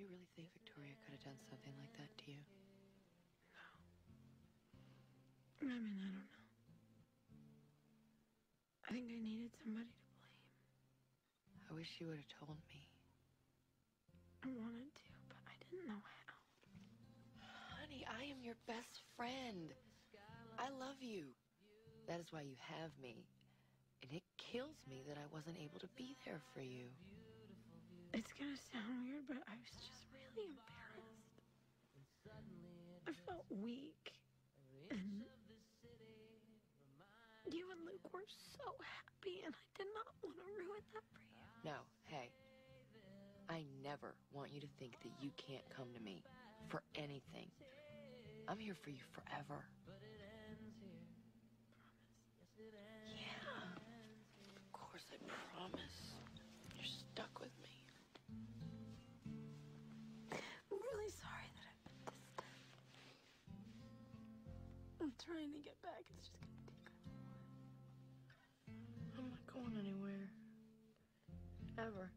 You really think Victoria could have done something like that to you? No. I mean, I don't know. I think I needed somebody to blame. I wish you would have told me. I wanted to, but I didn't know how. Honey, I am your best friend. I love you. That is why you have me. And it kills me that I wasn't able to be there for you. Gonna sound weird, but I was just really embarrassed. I felt weak. And you and Luke were so happy, and I did not want to ruin that for you. No, hey. I never want you to think that you can't come to me for anything. I'm here for you forever. I'm trying to get back. It's just gonna take a I'm not going anywhere. Ever.